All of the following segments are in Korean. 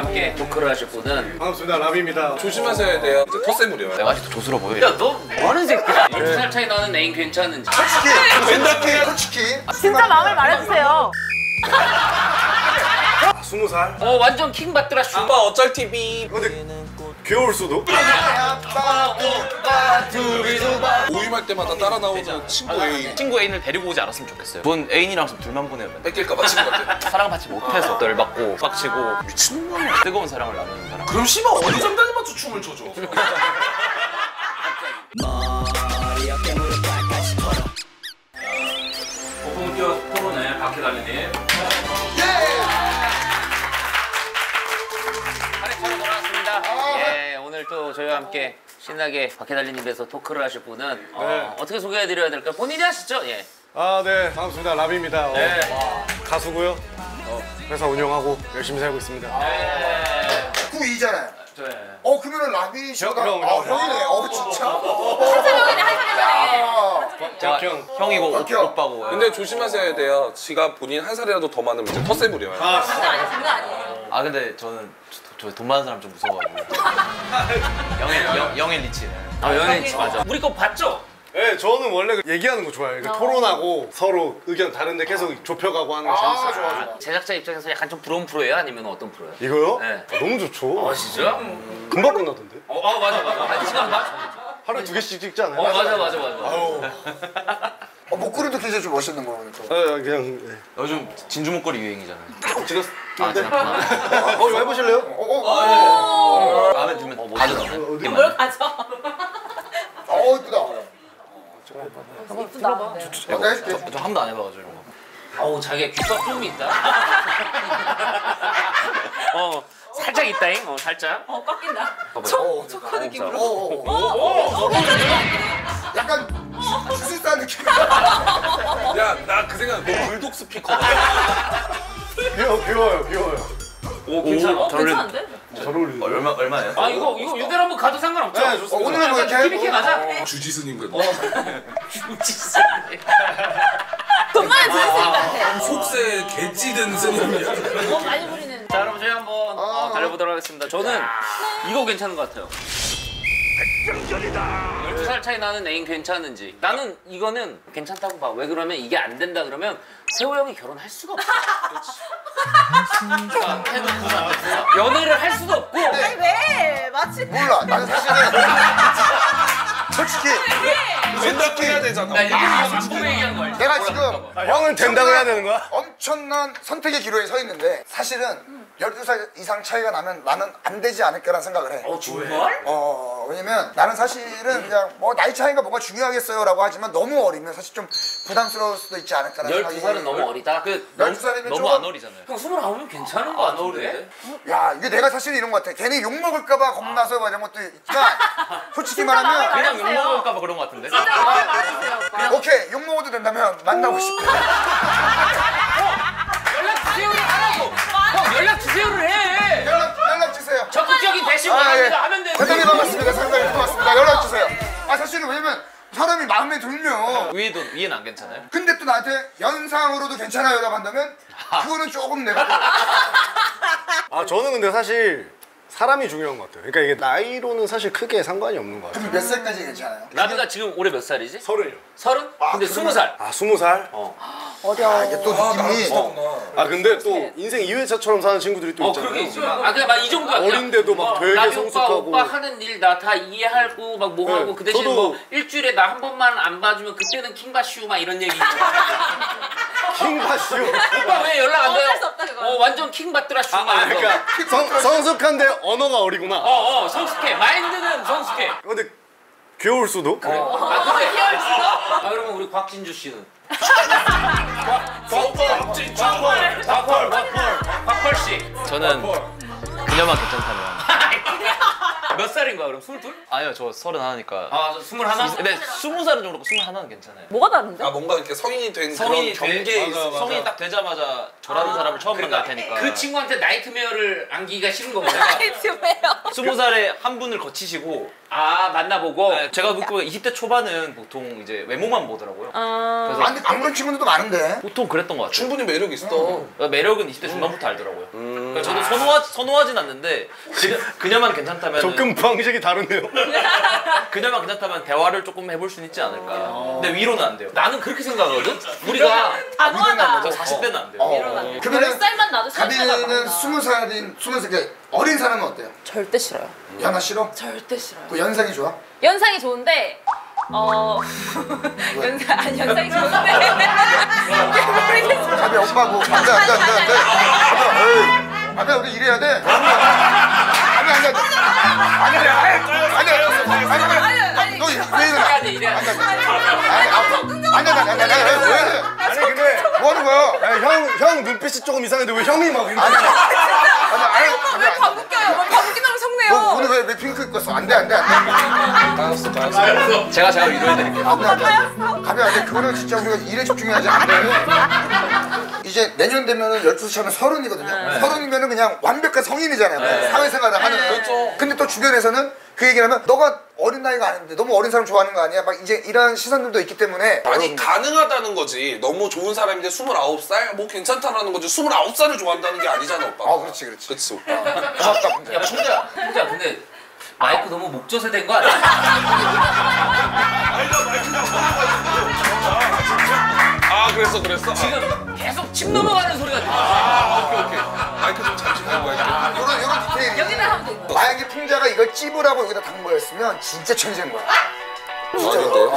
함께 토크를 하실 분은 반갑습니다 라비입니다 조심하셔야 돼요. 이제 텃세물이에요. 내가 아직도 조스러 보여. 야 너 뭐하는 새끼야 12살 차이 나는 애인 괜찮은지 웬다케 솔직히 진짜 마음을 말해주세요. 아, 스무 살어 완전 킹 받더라 슈 아빠 어쩔 TV. 근데 귀여울 수도 모임할 때마다 따라 나오는 친구 애인 친구 애인을 데리고 오지 않았으면 좋겠어요. 본 애인이랑 둘만 보내면 뺏길까봐 친구한테. 사랑받지 못해서 열받고 빡치고 미친놈이야. 뜨거운 사랑을 나누는 사람. 그럼 씨발 어디 장단에 맞춰 춤을 춰줘. 고품격 토론회 박해달리님 오늘 또 저희와 함께 신나게 박해달리님께서 토크를 하실 분은 어, 어떻게 소개해드려야 될까요? 본인이 하시죠? 예. 아 네 반갑습니다 라비입니다 어, 네. 가수고요 어, 회사 운영하고 열심히 살고 있습니다 네. 9이잖아요. 저, 예. 어 그러면 라비 씨가 형, 형, 어, 형. 형이네. 어 진짜. 한사명이네, 한사명이네. 아, 제가 형. 형이고 오, 형. 오빠고. 근데 조심하셔야 돼요. 지가 본인 한 살이라도 더 많으면 이제 텃세물이에요. 아 장난 아니야, 장난 아니에요. 아 근데 저는 저 돈 많은 사람 좀 무서워가지고. 영애 영, 영애 리치네. 아 연예인 맞아 우리 거 봤죠? 네, 저는 원래 그 얘기하는 거 좋아해요. 그러니까 토론하고 서로 의견 다른데 계속 좁혀가고 하는 거아 재밌어요. 좋아 좋아. 제작자 입장에서 약간 좀 부러운 프로예요? 아니면 어떤 프로예요? 이거요? 네. 아, 너무 좋죠. 아 진짜? 금방 끝나던데. 어, 아 맞아 맞아 한 시간 반? 하루에 두 개씩 찍지 않아요? 어 맞아 맞아 맞아 아 우. 어, 목걸이도 굉장히 좀 멋있는 거 보니까. 아, 그냥 네. 요즘 진주 목걸이 유행이잖아요. 찍었. 아 지났구나. 어, 이거 해보실래요? 어, 어, 마음에 들면. 어디? 뭘 가져? 어 이쁘다. 이쁘다. 어, 내가 해줄게. 저한 번도 안 해봐가지고 이런 거. 어우 자기가 귀가 좀 있다 어 살짝 있다잉 어 살짝 어, 꺾인다. 어, 초코 느낌으로. 어, 어, 어. 약간 수술사 느낌. 야, 나 그 생각, 너 불독 스피커. 귀여워, 귀여워요, 귀여워요. 오 괜찮아 어, 괜찮은데? 잘 어울리네. 얼마 얼마예요? 아 이거 이거 이대로 한번 가도 상관없죠? 네, 좋습니다. 어, 오늘은 뭐 이렇게. 가자 주지스님 많이 들을 수 있을 것 같아. 속세 개 찌든 스님이야. 너무 많이 부리는. 자 그럼 저희 한번 어, 달려보도록 하겠습니다 저는 이거 괜찮은 것 같아요 12살 차이 나는 애인 괜찮은지 나는 이거는 괜찮다고 봐 왜 그러면 이게 안 된다 그러면 세호 형이 결혼할 수가 없어 그러니까. 연애를 할 수도 없고 아니, 왜? 마치. 몰라. 나는 사실은 솔직히 웬다케 해야 되잖아. 나 이거 만보 얘기한 거 알지? 내가 지금 아, 형은 된다고 해야 되는 거야? 엄청난 선택의 기로에 서 있는데 사실은 12살 이상 차이가 나면 나는 안 되지 않을까라는 생각을 해. 어 정말? 어 왜냐면 나는 사실은 그냥 뭐 나이 차이가 뭐가 중요하겠어요라고 하지만 너무 어리면 사실 좀 부담스러울 수도 있지 않을까라는 생각이 12살은 너무 어리다 그 12살이면 너무 안 어리잖아요. 형 29면 괜찮은 거 같은데? 야 이게 내가 사실 이런 것 같아 괜히 욕먹을까봐 겁나서 막 이런 것도 있지만 솔직히 말하면 그냥 욕 먹을까봐 그런 거 같은데. 오케이 욕먹어도 된다면 만나고 싶어 적극적인 대신 아, 예. 하면 되는데 대단히 반갑습니다 상당히 반갑습니다 연락 주세요 아 사실은 왜냐면 사람이 마음에 들면 위에도 위에는 안 괜찮아요? 근데 또 나한테 연상으로도 괜찮아요라고 한다면 그거는 조금 내가 아, 저는 근데 사실 사람이 중요한 것 같아요. 그러니까 이게 나이로는 사실 크게 상관이 없는 것 같아요. 그럼 몇 살까지 괜찮아요? 나비가 지금 올해 몇 살이지? 서른이요. 서른? 근데 스무 살. 아, 스무 살? 야 이게 또 느낌이 아, 근데 또 인생 2회차처럼 사는 친구들이 또어 있잖아요. 그런 게 있어. 아 그냥 막이 정도야. 그냥. 어린데도 막 되게 나비 성숙하고. 오빠 오빠 하는 일 나 다 이해하고 막 뭐 네, 하고 그 대신 저도- 뭐 일주일에 나 한 번만 안 봐주면 그때는 킹바슈 막 이런 얘기. 킹바시오. 오빠 왜 연락 안 돼요? 어쩔 수 없다, 그건. 어 완전 킹 받더라 슈. 막 아, 거. 그러니까 성, 성숙한데 언어가 어리구나. 어, 어, 성숙해. 마인드는 성숙해. 근데 귀여울 수도? 아, 근데. 귀여울 수도? 아, 그러면 우리 곽진주 씨는? 곽펄 씨. 저는 그녀만 괜찮다면. 몇 살인 거야, 그럼? 스물둘? 아니요 저 서른 하나니까. 아 스물 하나? 근데 스무 살은 좀 그렇고 스물 하나는 괜찮아요. 뭐가 다른데? 아 뭔가 이렇게 성인이 된 성인이 그런 경계에 돼, 있어. 성인이 딱 되자마자 저라는 사람을 처음 만날 테니까. 그 친구한테 nightmare를 안기기가 싫은 거구나. nightmare. 스무 살에 한 분을 거치시고 아 만나보고. 네, 제가 듣고 20대 초반은 보통 이제 외모만 보더라고요. 아. 아, 근데 안 그런 친구들도 많은데. 보통 그랬던 것 같아요. 충분히 매력 있어. 그러니까 매력은 20대 중반부터 알더라고요. 그러니까 저도 선호하, 선호하진 않는데 그녀, 그녀만 괜찮다면 접근 방식이 다르네요. 그녀만 괜찮다면 대화를 조금 해볼 수는 있지 않을까. 근데 위로는 안 돼요. 나는 그렇게 생각하거든. 우리가 단호하다. 저 40대는 안 돼요. 어. 열 그러면 살만 나도 가비는 스무 살인 스무 살 어린 사람은 어때요? 절대 싫어요. 연하 싫어? 절대 싫어요. 그 연상이 좋아? 연상이 좋은데 어 연상 아니 연상이 좋은데 모르겠어. 가비 엄마 뭐 안돼 안돼 안돼 안돼. 가비 우리 일해야 돼. 안돼 안돼 안돼. 안돼 안돼 안돼 안돼 아니 아니 너왜 이래? 해야 돼 이래야 돼. 안돼 안돼 안돼 안돼 왜? 아니 근데 뭐 하는 거야? 형형 눈빛이 조금 이상한데 왜 형이 막 이렇게 아니 아니 아니 왜 아니 바보 껴요? 왜 바보 끼나면 너 성내요? 오늘 왜, 왜 핑크 입고 왔어? 안 돼, 안 돼, 안 돼. 알았어, 알았어. 제가 제가 위로해드릴게요. 안 돼, 안 돼. 가비 안 돼. 그거는 진짜 우리가 일에 집중해야지. 안 돼. 이제 내년 되면은 12시 하면 서른이거든요. 서른이면은 그냥 완벽한 성인이잖아요. 사회생활을 하는. 그렇죠. 근데 또 주변에서는 그 얘기를 하면 너가 어린 나이가 아닌데 너무 어린 사람 좋아하는 거 아니야? 막 이제 이런 시선들도 있기 때문에. 아니 가능하다는 거지. 너무 좋은 사람인데 29살? 뭐 괜찮다라는 거지. 29살을 좋아한다는 게 아니잖아, 오빠. 아, 그렇지, 그렇지. 그치, 오빠. 고맙다. 야 풍자, 풍자 근데 마이크 너무 목젖에 된 거 아니야? 아, 그랬어, 그랬어. 지금 계속 침 넘어가는 소리가 들려. 아, 오케이, 오케이. 마이크 좀 잠시만 거야. 이런, 이런 디테일이. 여기는 하면 되는 거. 만약에 풍자가 이걸 찝으라고 여기다 단 거였으면 진짜 천재인 거야. 아닌데요?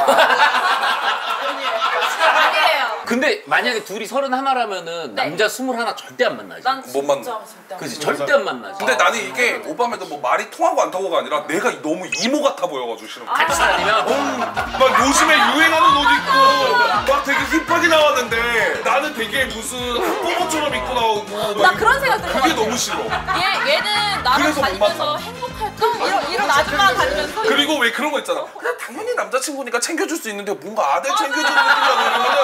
아니에요. 근데 만약에 둘이 서른 하나라면은 남자 스물 하나 절대 안 만나지. 난 못 만나. 진짜 절대 안 그지 절대 안 만나지. 근데 나는 이게 오빠 말도 뭐 말이 통하고 안 통하고가 아니라 내가 너무 이모 같아 보여가지고 싫은 거야. 같이 다니면 막 요즘에 유행하는 옷 입고 되게 무슨 뽀뽀처럼 입고 나오고 나 막 그런 생각 들어. 그게 너무 싫어. 얘 얘는 나랑 그래서 못 다니면서 행복할까? 이런 이런 아줌마 다니면서 그리고 왜 그런 거 있잖아. 그냥 당연히 남자친구니까 챙겨줄 수 있는데 뭔가 아들 챙겨주는 느낌이라고 그러면은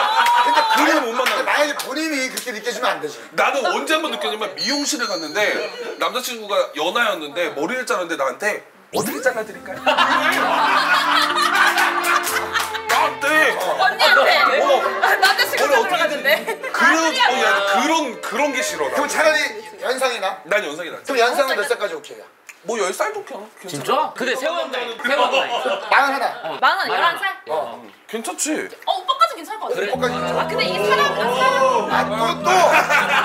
근데 그게 못 근데 만나. 만약에 본인이 그렇게 느껴지면 안 되지. 나는 언제 한 번 느꼈냐면 미용실에 갔는데 남자친구가 연하였는데 머리를 자르는데 나한테 어떻게 잘라드릴까요? 언니한테 어. 남자친구 머리 어떻게 들어갔는데. 그런 어, 야, 그런 그런 게 싫어. 그럼 나. 차라리 연상이 나? 난 연상이 낫지. 그럼 연상은 몇 살까지 오케이야? 뭐 10살도 그냥 괜찮아. 진짜? 근데 세원 나이, 세원 나이. 마흔 하나. 만원 열한 살? 어 괜찮지. 오빠까지 괜찮을 것 같아. 그래? 오빠까지 아 근데 이게 사람 사람 아,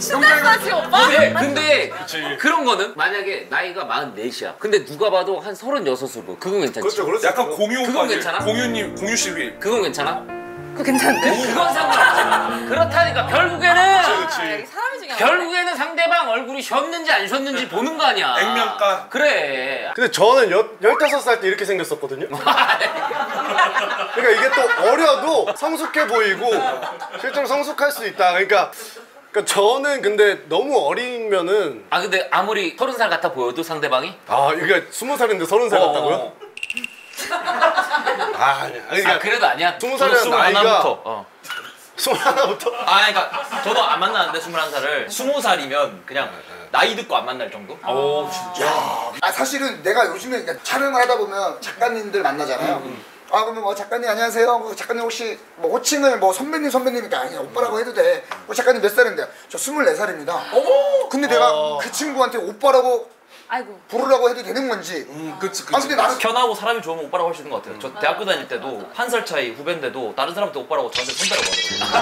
신나지 오빠? 근데, 근데 그런 거는 만약에 나이가 44이야. 근데 누가 봐도 한 36으로 그건 괜찮지. 그렇죠 그렇죠. 약간 공유 그건 오빠 괜찮아? 공유님 공유 시위. 그건 괜찮아? 그거 괜찮은데? 그건 상관없지. 그렇다니까 결국에는 아, 이게 사람이 중요한 결국에는 상대방 얼굴이 쉬었는지 안 쉬었는지 보는 거 아니야. 액면가. 그래. 근데 저는 여, 15살 때 이렇게 생겼었거든요. 그러니까 이게 또 어려도 성숙해 보이고 실제로 성숙할 수 있다. 그러니까, 그러니까 저는 근데 너무 어리면은 아 근데 아무리 서른 살 같아 보여도 상대방이 아 이게 20살인데 30살 같다고요? 어, 아 아니야. 아 그러니까 그래도 아니야. 20살이면 스물 나이가 하나부터. 어. 21부터 아 그러니까 저도 안 만나는데 21살을 20살이면 그냥 나이 듣고 안 만날 정도? 오 진짜. 아, 사실은 내가 요즘에 그러니까 촬영을 하다 보면 작가님들 만나잖아요. 아, 그러면 뭐 작가님 안녕하세요. 그 작가님 혹시 뭐 호칭을 뭐 선배님 선배님이니까 아니 오빠라고 해도 돼. 뭐 작가님 몇 살인데요? 저 24살입니다. 어머! 근데 내가 그 친구한테 오빠라고 아이고 부르라고 해도 되는 건지. 음, 그치 그치. 아, 근데 나는 편하고 사람이 좋으면 오빠라고 할 수 있는 것 같아요. 저 대학교 다닐 때도 한 살 차이 후배인데도 다른 사람한테 오빠라고 저한테 선배라고 하더라고요.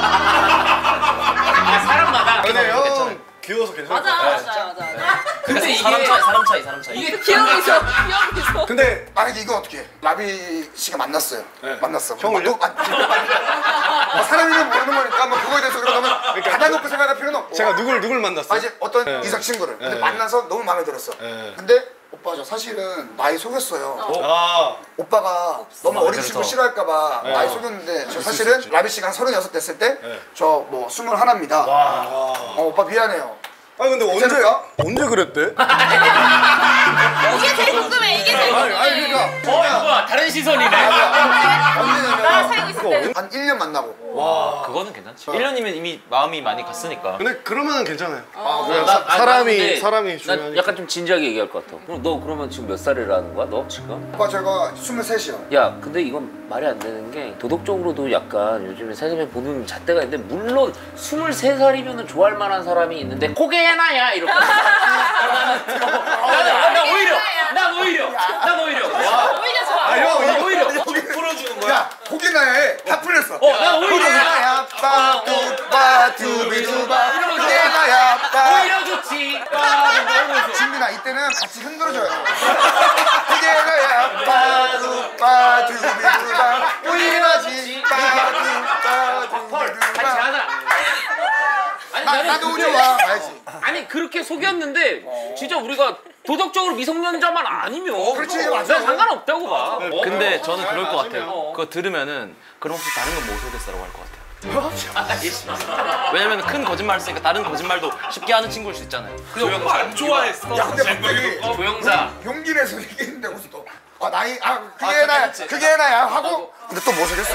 아 사람마다. 괜찮아요. 귀여워서 괜찮을 것 맞아 같아. 맞아 맞아 맞아 근데 이게 사람 차이, 사람 차이, 사람 차이. 이게 귀여우셔 귀여우셔 근데 만약에 이건 어떻게 해? 라비 씨가 만났어요. 만났어. 형을요? 뭐, 뭐 사람 이름 모르는 거니까 뭐 그거에 대해서 그러면 가다놓고 생각할 필요는 없고. 제가 누굴 누굴 만났어요? 아, 이제 어떤 이성 친구를 근데 네. 만나서 너무 마음에 들었어. 네. 근데 맞아 사실은 많이 속였어요. 아 오빠가 너무 어린 친구. 싫어할까봐 많이 속였는데 저 사실은 라비 씨가 한 서른여섯 됐을 때 저 뭐 스물 하나입니다. 어, 오빠 미안해요. 아니 근데 언제? 언제 그랬대? 이게 제일 궁금해. 이게 제일 궁금해. 아니 그러니까 어 이거 뭐야 다른 시선이네. 언제냐면 사귀고 있을 때. 한 1년 만나고 그거는 괜찮지 1년이면 이미 마음이 많이 갔으니까 근데 그러면은 괜찮아요. 아, 그래, 그래요? 사, 아, 사람이 사람이 나 중요하니까. 약간 좀 진지하게 얘기할 것 같아. 그럼 너 그러면 지금 몇 살이라는 거야? 너 지금? 오빠 제가 23이요. 야, 근데 이건 말이 안 되는 게 도덕적으로도 약간 요즘에 세상에 보는 잣대가 있는데 물론 23살이면 좋아할 만한 사람이 있는데 고개 하나야 이렇게. 나는 나, 나 오히려 난 오히려 난 오히려 와, 오히려 좋아. 아 형 오히려 야? 야 고기나에 다 풀렸어. 어, 난 오히려 좋아. 고기나야 빠뚜빠 두비두바 고기나야 빠 오히려 좋지. 진민아 이때는 같이 흔들어줘야 돼. 고기나야 빠뚜빠 두비두바 고기나지 빠뚜빠 같이 두비두바 하자. 아니 나, 나도 좋아 알지? 아니 그렇게 속였는데 진짜 우리가 도덕적으로 미성년자만 아니면 그렇지, 난 맞아. 상관없다고 봐. 어? 근데 저는 그럴 것 같아요 어. 그거 들으면은 그럼 혹시 다른 건 못 속였어라고 할 것 같아요 아, 왜냐면 큰 거짓말 했으니까 다른 거짓말도 쉽게 하는 친구일 수 있잖아요 오빠 안 좋아했어. 야 근데 갑자기 조영사. 용기 내서 얘기했는데 무슨 또 아 나이 아 그게 나야 그게 나야 하고 근데 또뭐 속였어?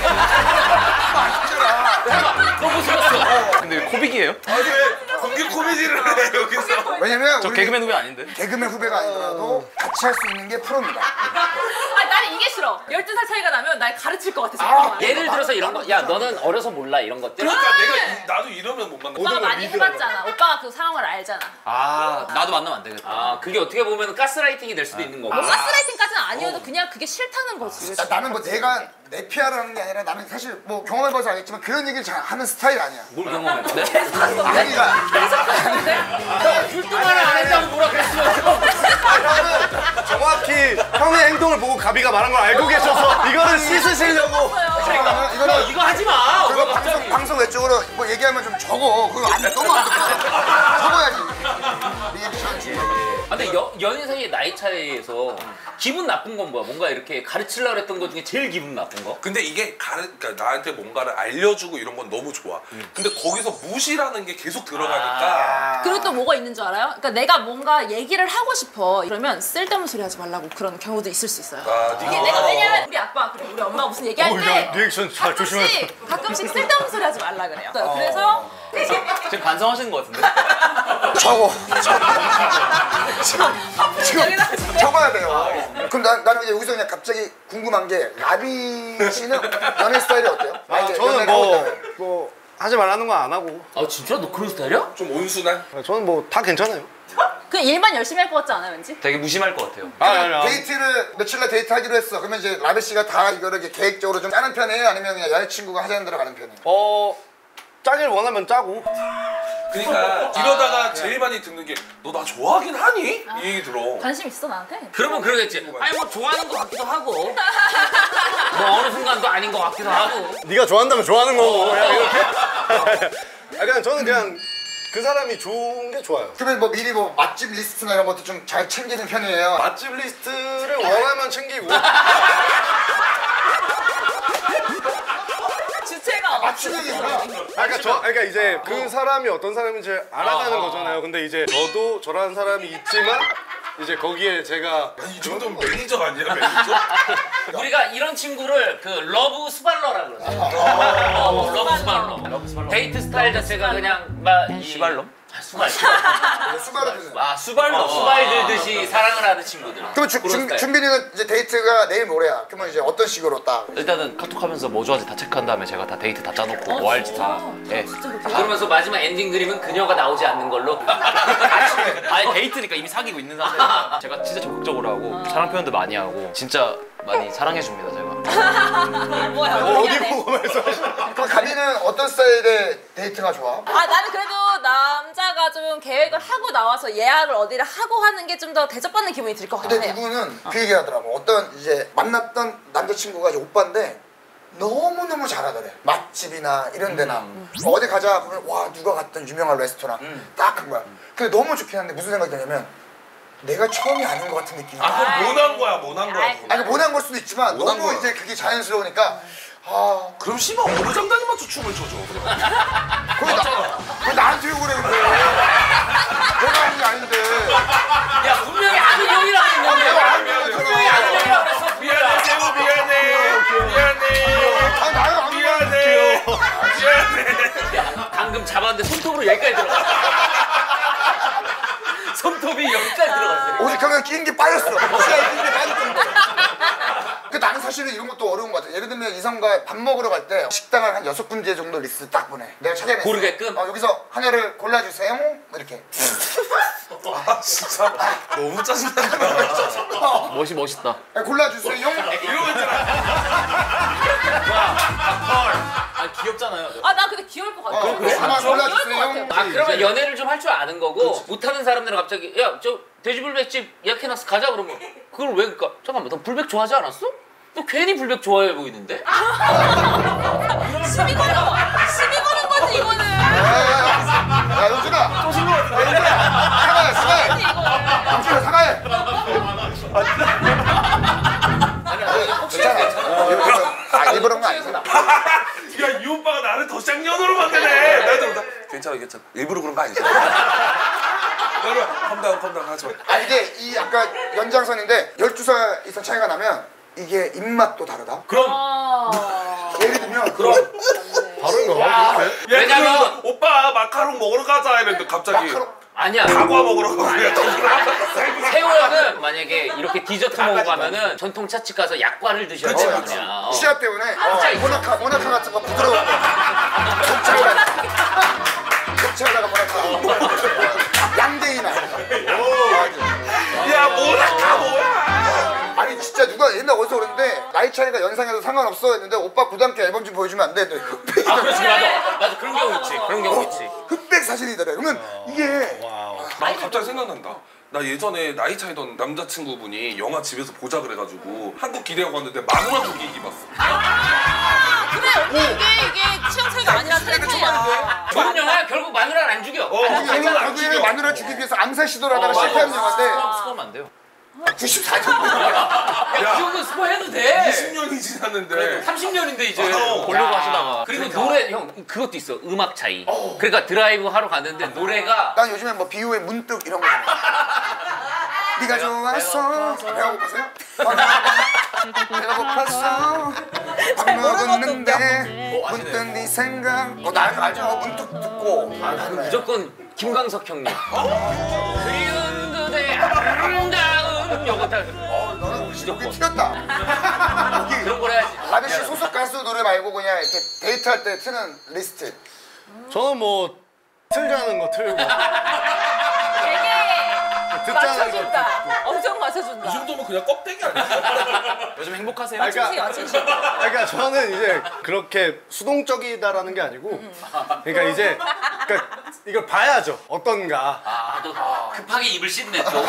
아쉽잖아 너무 속였어. 근데 왜 코빅이에요? 아니 왜 공개 코미디를 해 여기서? 왜냐면 저 개그맨 후배 아닌데? 개그맨 후배가 아니더라도 같이 할 수 있는 게 프로입니다 아, 나는 이게 싫어. 12살 차이가 나면 날 가르칠 것 같아. 아. 예를 들어서 이런 거. 야 너는 어려서 몰라 이런 것들. 그러니까 내가 이- 나도 이러면 못 만나. 오빠가 많이 해봤잖아. 오빠가 그 상황을 알잖아. 아 나도 만나면 안 되겠다 아 그게 어떻게 보면 가스라이팅이 될 수도 있는 거고. 뭐 가스라이팅까지는 아니어도 그냥 그게 싫다는 거지. 나, 나는 뭐 내가 내 피아를 하는 게 아니라 나는 사실 뭐 경험해봐서 알겠지만 그런 얘기를 잘 하는 스타일 아니야. 뭘 경험했는데? 자기가. 굴뚝 하나 안 했다고 뭐라 그랬으면서. 형은 정확히 형의 행동을 보고 가비가 말한 걸 알고 계셔서 이거를 씻으시려고. 이거는 이거는 이거 하지 마. 그거 방송 방송 외적으로 뭐 얘기하면 좀 적어. 그거 안 너무 안 듣고 적어야지. 리액션 아, 근데 여, 연인 사이의 나이 차이에서 기분 나쁜 건 뭐야? 뭔가 이렇게 가르치려고 했던 것 중에 제일 기분 나쁜 거? 근데 이게 가르, 그러니까 나한테 뭔가를 알려주고 이런 건 너무 좋아. 근데 거기서 무시라는 게 계속 들어가니까 그리고 또 뭐가 있는 줄 알아요? 그러니까 내가 뭔가 얘기를 하고 싶어. 그러면 쓸데없는 소리 하지 말라고 그런 경우도 있을 수 있어요. 아, 이게 네가 내가 왜냐면 우리 아빠 그래 우리 엄마 무슨 얘기할 어, 때 야, 리액션 잘 조심해. 가끔씩 가끔씩 쓸데없는 소리 하지 말라 그래요. 그래서 지금 반성하시는 것 같은데? 적어 지금 여기다 적어야 돼요 그럼 나, 나는 이제 여기서 그냥 갑자기 궁금한 게 라비 씨는 연애 스타일이 어때요? 아 이제 저는 연애를 하고 뭐 있다면. 뭐 하지 말라는 거 안 하고. 아 진짜 너 그런 스타일이야? 좀 온순한? 아, 저는 뭐 다 괜찮아요. 그냥 일만 열심히 할 것 같지 않아요 왠지? 되게 무심할 것 같아요 아, 아니, 아니. 데이트를 며칠 날 데이트 하기로 했어 그러면 이제 라비 씨가 다 이거를 이렇게 계획적으로 좀 짜는 편이에요? 아니면 그냥 여자친구가 하자는 대로 가는 편이에요? 어 짜길 원하면 짜고. 그러니까 이러다가 제일 많이 듣는 게 너 나 좋아하긴 하니? 이 얘기 들어. 관심 있어 나한테? 그러면 그러겠지. 아니 뭐 좋아하는 것 같기도 하고. 뭐 어느 순간도 아닌 것 같기도 하고. 네가 좋아한다면 좋아하는 거고 그냥 이렇게. 아 그냥 저는 그냥 그 사람이 좋은 게 좋아요. 그러면 뭐 미리 뭐 맛집 리스트나 이런 것도 좀 잘 챙기는 편이에요? 맛집 리스트를 원하면 챙기고. 주체가 얘기구나 아, 그러니까 저, 그러니까 이제 그 사람이 어떤 사람인지 알아가는 거잖아요. 근데 이제 저도 저라는 사람이 있지만 이제 거기에 제가 이 정도면 매니저 아니야 매니저? 우리가 이런 친구를 그 러브 스발러라 그러죠. 어, love 수발러. 데이트 스타일 자체가 그냥 막 이- 시발놈? 아, 수발. 수발을 드는 아 수발로 수발 들듯이 사랑을 하는 친구들. 그럼 주, 그런 준, 스타일. 준빈이는 이제 데이트가 내일 모레야 그러면 이제 어떤 식으로 딱 일단은 카톡하면서 뭐 좋아하지 다 체크한 다음에 제가 다 데이트 다 짜놓고 뭐 할지 다 예. 그러면서 마지막 엔딩 그림은 그녀가 나오지 않는 걸로. 아니 데이트니까 이미 사귀고 있는 상태니까 제가 진짜 적극적으로 하고 사랑 표현도 많이 하고 진짜 많이 사랑해 줍니다 제가 뭐야 어디 미안해. 보고 말씀 그럼 가비는 어떤 스타일의 데이트가 좋아? 아 나는 그래도 남자가 좀 계획을 하고 나와서 예약을 어디를 하고 하는 게 좀 더 대접받는 기분이 들것 근데 같아요. 누구는 그 얘기 하더라고. 어떤 이제 만났던 남자친구가 이제 오빠인데 너무너무 잘하더래. 맛집이나 이런 데나. 뭐 어디 가자 그러면 와 누가 갔던 유명한 레스토랑 딱한 거야. 근데 너무 좋긴 한데 무슨 생각이 드냐면 내가 처음이 아닌 것 같은 느낌이야. 아 그럼 모난 거야 모난 거야. 그거. 아니 모난 걸 수도 있지만 모난 너무 거야. 이제 그게 자연스러우니까 아 그럼 씨발 어느 장단에 맞춰 춤을 춰줘. 그럼. 그래 나, 왜 나한테 욕을 해 근데 내가 하는 게 아닌데 야 분명히 아는 형이라고 했는데 내가 게 분명히 아는 형이라고 했어 미안해 세우 미안해 미안해 아 나가 안 미안해 미안해. 방금 잡았는데 손톱으로 여기까지 들어갔어 손톱이 여기까지 들어갔어 오직하면 끼인 게 빠졌어. 시야에 끼인 게 정도 그 나는 사실은 이런 것도 어려운 것 같아. 예를 들면 이성과 밥 먹으러 갈 때 식당을 한 여섯 군데 정도 리스트 딱 보내. 내가 찾아냈어. 고르게끔? 어, 여기서 하나를 골라주세요. 뭐 이렇게. 아 진짜? 너무 짜증난다. 멋이 멋있다. 야, 골라주세요. 이러고 있잖아. 아 귀엽잖아요. 아 나 근데 귀여울 것 같아. 어, 그래? 하나 것 골라주세요 같아. 아 그러면 연애를 좀 할 줄 아는 거고 못하는 사람들은 갑자기 야 저 돼지불백집 예약해놨어 가자 그러면 그걸 왜 그니까 잠깐만 너 불백 좋아하지 않았어? 너 괜히 불백 좋아해 보이는데? 시비 걸어. 시비 거는 거지 이거는. 야 요준아 또 신고 야 요준아 사과해 사과해 요준아 사과해 괜찮아 일부러 아 일부러 한거 아니잖아 야이 오빠가 나를 더 쌍년으로 만드네. 나도 나 괜찮아 괜찮아. 일부러 그런 거 아니잖아. 여러분 calm down calm down 하지 마. 아 이게 이 아까 연장선인데 12살 이상 차이가 나면 이게 입맛도 다르다 어. 예를 들면 바로 이거 그렇게 야, 왜냐면- 오빠 마카롱 먹으러 가자 이랬는데 갑자기 마카롱 아니야. 사과 먹으러 가고 세호 형은 만약에 이렇게 디저트 먹으러 가면은 전통 차집 가서 약과를 드셔 그냥 그치 어. 치아 때문에. 어, 모나카 모나카 같은 거 부드러운 거 곱창에다가 곱창에다가 모나카 양대이나. 야 모나카 진짜 누가 옛날 어디서 그랬는데 나이 차이가 연상해도 상관없어 했는데 오빠 고등학교 앨범 좀 보여주면 안 돼? 근데 흑백 아 그렇지 맞아. 맞아 그런 경우 있지 그런 경우 있지. 흑백 사진이더래. 그러면 이게 나 갑자기 생각난다. 나 예전에 나이 차이던 남자친구분이 영화 집에서 보자 그래가지고 한국 기대하고 왔는데 마누라 죽이기 봤어. 그래. 언니 이게 이게 취향 차이가 아니라 트렌 차이야. 좋은 영화야 결국 마누라를 안 죽여. 어, 결국 마누라 죽이기 위해서 암살 시도를 하다가 실패한 영화인데. 스포하면 안 돼요. 94년도야 야, 그 정도 스포 해도 돼. 20년이 지났는데. 30년인데 이제 어, 보려고 하시다가. 그리고 노래 형 그것도 있어. 음악 차이. 그러니까 드라이브 하러 갔는데 노래가 난 요즘에 뭐 비유의 문득 이런 거 네가 좋았어 배가 고파서요? 배가 고팠어 밥 먹었는데 문득 네 생각. 어 나 알죠? 문득 듣고. 아 나는 무조건 김광석 형님. 그리운 그대 다 어, 너는 우리 우리 튀었다 여기 그런 걸 해야지 라비 씨 소속 가수 노래 말고 그냥 이렇게 데이트할 때 트는 리스트 저는 뭐 틀자는 거 틀고 되게 듣자는 거 맞춰준다. 엄청 맞춰준다. 이 정도면 그냥 껍데기 아니야? 요즘 행복하세요? 아, 그러니까. 그러니까 저는 이제 그렇게 수동적이다라는 게 아니고 그러니까 이제 그러니까 이걸 봐야죠. 어떤가. 아너 급하게 입을 씻네 또.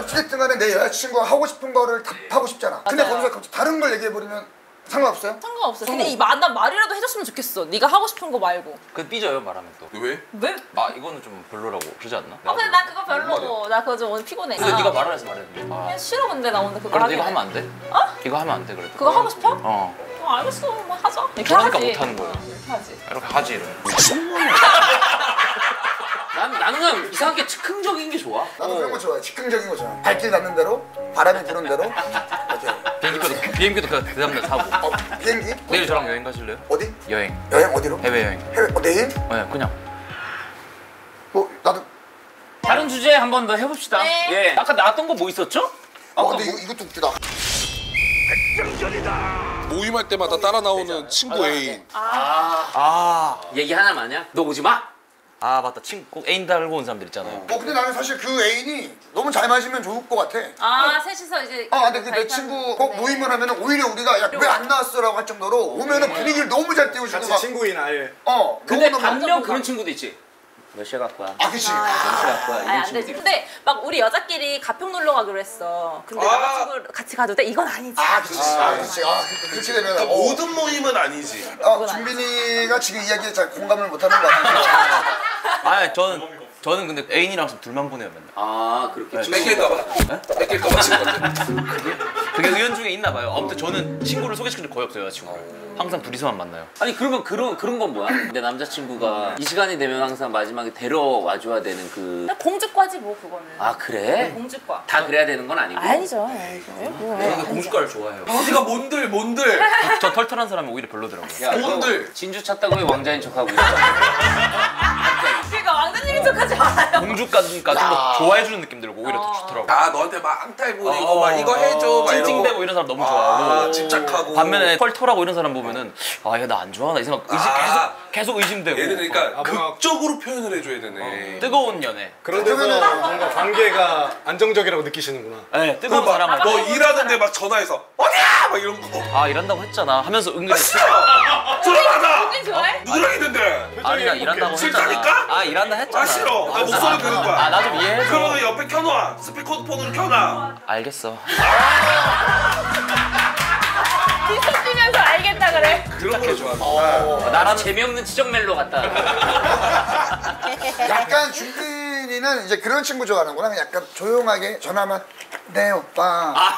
어찌됐든 간에 내 여자친구가 하고 싶은 거를 답하고 싶잖아. 근데. 거기서 갑자기 다른 걸 얘기해버리면 상관없어요? 상관없어. 근데 이 말, 난 말이라도 해줬으면 좋겠어. 네가 하고 싶은 거 말고. 그 삐져요 말하면 또. 왜? 왜? 아 이거는 좀 별로라고 그러지 않나? 아 근데 나 그거 별로고. 나 그거 좀 오늘 피곤해. 근데 아. 네가 말을 해서 말했는데. 아, 그냥 싫어 근데 나 오늘 그거 그래도. 이거 하면 안 돼? 어? 이거 하면 안 돼 그래도. 그거 하고 싶어? 어. 어 알겠어. 뭐 하자. 이렇게 그러니까 하지. 못 하는 거예요. 이렇게 하지. 이렇게 하지 이러면. 난, 나는 그냥 이상하게 즉흥적인 게 좋아 나도 그런 거 좋아해 즉흥적인 거 좋아해 발길 닿는 대로 바람이 부는 대로 이렇게 비행기도 그 대답날 사고. 어, 비행기? 내일 저랑 여행 가실래요? 어디? 여행. 여행 어디로? 해외 여행. 해외 어, 내일? 네 그냥. 뭐 나도 다른 주제 한 번 더 해봅시다 네. 예 아까 나왔던 거 뭐 있었죠? 어 근데 이거, 이것도 웃기다 모임할 때마다 따라 나오는 친구 애인. 아. 얘기 하나만요? 너 오지 마? 아 맞다 친구 꼭 애인 달고 온 사람들 있잖아요. 어 근데 나는 사실 그 애인이 너무 잘 마시면 좋을 것 같아 아 셋이서 이제. 아 근데 그 내 친구 꼭 모임을 하면 오히려 우리가 야 왜 안 나왔어라고 할 정도로 오면은 분위기를 너무 잘 띄워주고 같이 막 친구인 아예 어 근데 너무너무 반면 그런 친구도 있지 몇 시에 갖고 와? 아 그치 몇 시에 갖고 와? 아니 안 되지. 근데 막 우리 여자끼리 가평 놀러 가기로 했어. 근데 아. 남자친구 같이 가도 돼? 이건 아니지. 아 그치 아 그치 아 그- 그렇게 되면 어, 모든 모임은 아니지. 어 준빈이가 지금 이야기에 잘 공감을 못하는 것 같아 아 저는 저는 근데 애인이랑 좀 둘만 보내요 맨날. 아 그렇게 뺏길까봐 뺏길까봐 지금 건데 그게 의연 중에 있나 봐요. 아무튼 저는 친구를 소개시킨 적 거의 없어요 여자친구. 항상 둘이서만 만나요. 아니 그러면 그런 그런 건 뭐야? 내 남자친구가 이 시간이 되면 항상 마지막에 데려와 줘야 되는 그. 공주과지 뭐 그거는. 아 그래? 공주과. 다 그래야 되는 건 아니고. 아니죠. 저는 공주과를 좋아해요. 어디가 뭔들 뭔들 저 털털한 사람이 오히려 별로더라고요. 야, 너 뭔들? 진주 찾다고 왜 왕자인 척하고 있어? 척하지 말아요. 공주과니까 좀더 좋아해주는 느낌 들고 오히려 더 좋더라고. 아 너한테 막 앙탈 부리고 막 이거 해줘 막. 찡찡대고 이런 사람 너무 아, 좋아하고. 집착하고 반면에 털털하고 이런 사람 보면은 아 얘 나 안 좋아하나 이 생각 의심, 아. 계속 계속 의심되고 얘는 그러니까 아, 뭔가- 극적으로 표현을 해줘야 되네 뜨거운 연애 그런 데서 뭔가 관계가 안정적이라고 느끼시는구나. 네 뜨거운 사랑을 막너 일하는데 막 전화해서 어디야 막 이런 거. 아 일한다고 했잖아. 하면서 은근히 아, 싫어! 전화받아 언니 좋아해? 누구랑 있는데? 아니 나 일한다고 싫다니까? 했잖아. 아 일한다 했잖아. 아 싫어. 나 목소리 들은 거야. 아 나 좀 이해해줘. 그러면 옆에 켜놔. 스피커폰으로 켜놔. 알겠어. 뒤속 뛰면서 알겠다 그래. 그런 걸 좋아해 어, 나랑 재미없는 지적 멜로 같다. 약간 준빈이는 이제 그런 친구 좋아하는구나. 약간 조용하게 전화만 네 오빠. 아,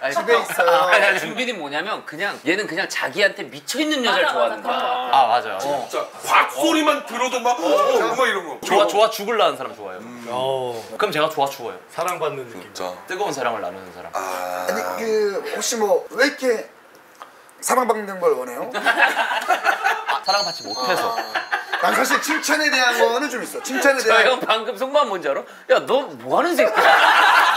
아니, 집에 있어요. 아니, 아니, 준빈이 뭐냐면 그냥 얘는 그냥 자기한테 미쳐 있는 여자를 맞아, 좋아하는 맞아. 거야. 아 맞아요 진짜 곽 소리만 들어도 막 어, 막 이런 거. 좋아 좋아 죽을라는 사람 좋아해요. 어, 그럼 제가 좋아 죽어요. 사랑받는 느낌. 진짜. 뜨거운 사랑을 나누는 사람. 아. 아니 그 혹시 뭐 왜 이렇게 사랑받는 걸 원해요? 아, 사랑받지 못해서 난 사실 칭찬에 대한 거는 좀 있어. 칭찬에 야, 대한 형 방금 속마음 뭔지 알아? 야, 너 뭐 하는 새끼야?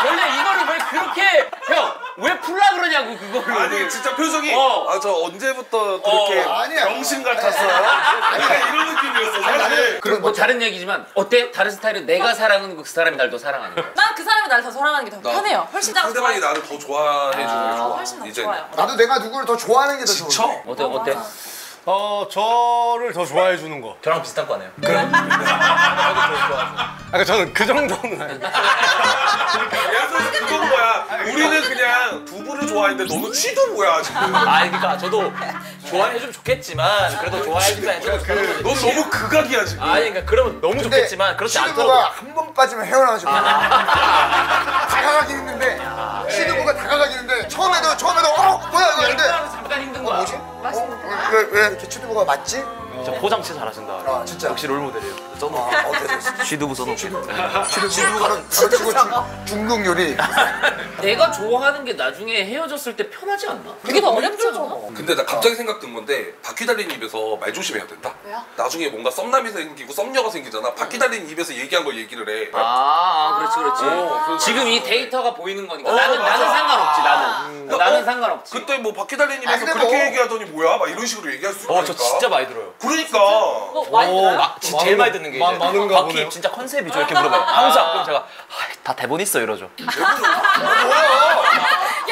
원래 이거를 왜 그렇게 형, 왜 풀라 그러냐고 그거를. 아니 진짜 표정이 어. 아 저 언제부터 그렇게 어, 아니야. 병신 같았어요? 아니 이런 느낌이었어 사실 그리고 뭐 다른 얘기지만 어때? 다른 스타일은 내가 사랑하는 거그 사람이 날 더 사랑하는 거야. 난 그 사람이 나를 더 사랑하는 게 더 편해요. 훨씬 더 상대방이. 나를 더 좋아해 주는 게 아, 좋아 훨씬 더 이제 좋아요. 나도 내가 누구를 더 좋아하는 게더 지쳐 좋은데. 어때? 어때? 어, 저를 더 좋아해 주는 거. 저랑 비슷한 거네요? 아까 저는 그 정도는 아니고. 그래서 그건 거야? 우리는 그냥 두부를 좋아했는데 너는 취두부야 지금? 아 그러니까 저도 좋아해주면 좋겠지만 그래도 좋아해주면 그, 넌 너무 극악이야 지금. 아니 그러니까 그러면 너무 좋겠지만 그렇지 시드부가 않더라도 한번 빠지면 헤어나가지고 다가가긴 했는데 시드부가 다가가긴 했는데 처음에도 처음에도 어? 뭐야? 잠깐 힘든 거야. 뭐지? 어, 왜, 왜 이렇게 시드부가 맞지? 저 포장 진짜 잘하신다 아 진짜 역시 롤모델이에요 써놓 아, 어때? 쉬두부 써놓고 가르치고 중국 요리 내가 좋아하는 게 나중에 헤어졌을 때 편하지 않나? 그게 더 어렵잖아. 근데 나 갑자기 생각 든 건데 바퀴 달린 입에서 말 조심해야 된다 왜요? 나중에 뭔가 썸남이 생기고 썸녀가 생기잖아 바퀴 달린 입에서 얘기한 걸 얘기를 해 아, 아 그렇지 그렇지. 어, 지금 이 데이터가 보이는 거니까 어, 나는 맞아. 나는 상관없지 나는. 나는 어? 상관없지. 그때 뭐 바퀴 달린 입에서 그렇게 뭐- 얘기하더니 뭐야 막 이런 식으로 얘기할 수 있다니까 어 저 진짜 많이 들어요 그러니까 뭐 많이 들어요? 지- 제일 많이 듣는 게 많- 이제 많은가 바퀴 보네요. 진짜 컨셉이죠 이렇게 물어봐요 항상 그럼 제가 아, 다 대본 있어 이러죠 야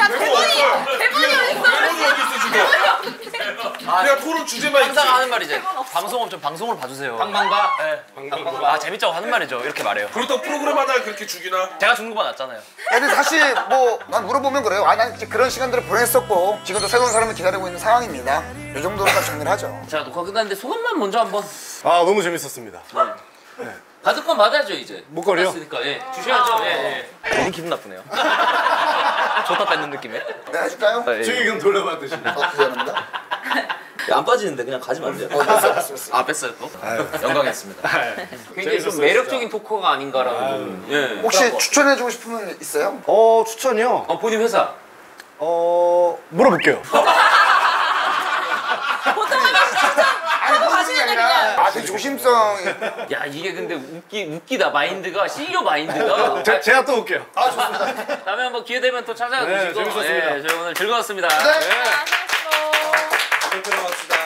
대본이 대본이 어딨어? 대본이 어디 있어 지금 그냥 토론 주제만 있지 항상 하는 말이지 방송은 좀 방송으로 봐주세요 방방가. 네. 아 재밌자고 하는 말이죠 이렇게 말해요 그렇다고 프로그램 하나 그렇게 죽이나 제가 중국 반 왔잖아요 근데 사실 뭐 난 물어보면 그래요 아난 그런 시간들을 보냈었고 지금도 새로운 사람을 기다리고 있는 상황입니다 이 정도로 다 정리를 하죠 자 녹화 끝났는데 소감만 먼저 한번. 아, 너무 재밌었습니다. 받을 건 받아야죠 이제. 목걸이요? 받았으니까 예 주셔야죠. 예. 예. 괜히 기분 나쁘네요 줬다 뺏는 느낌에 네 해줄까요? 예, 예. 지금 돌려받듯이. 어 미안합니다 안 빠지는데 그냥 가지면 안 돼요? 어 됐어 됐어 아 뺐어요 또? 영광이었습니다 굉장히 좀 매력적인 토커가 아닌가라는. 예. 혹시 추천해주고 싶은 분 있어요? 어, 추천이요? 어 본인 회사. 어, 물어볼게요. 아 되게 조심성이 야 이게 근데 웃기 웃기다 마인드가 CEO 마인드가. 제, 제가 또 올게요. 아 좋습니다 다음에 한번 기회 되면 또 찾아가 네, 주시고. 재밌었습니다. 예, 저희 오늘 즐거웠습니다. 네. 아, 수고하시고. 들어갑시다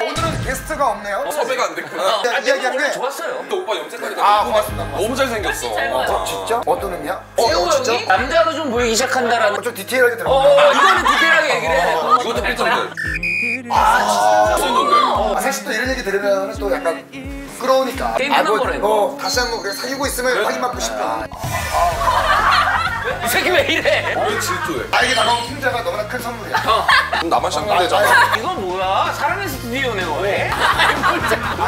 오늘은 게스트가 없네요 섭외가 안 됐구나 그냥 이야기하는 게 좋았어요. 근데 오빠 염색하니까 아, 너무, 고맙습니다. 너무 잘생겼어 잘 보여요. 진짜? 어떤 의미야? 어, 어 진짜? 남자로 좀 보이기 시작한다라는. 어, 좀 디테일하게 들어 어, 어 이거는 디테일하게 얘기를 해. 이것도 필터인데 아 사실 또 이런 얘기 들으면 또 약간 부끄러우니까 게임 아, 끝난 뭐, 거래. 뭐 다시 한번 그래 사귀고 있으면 확인 받고 싶다 이 새끼 왜 이래? 왜 질투해? 나에게 다가온 팀자가 너무나 큰 선물이야. 그럼 나만 샹들레잖아. 이건 뭐야? 사랑의 스튜디오네 왜? 아니 뭘 자꾸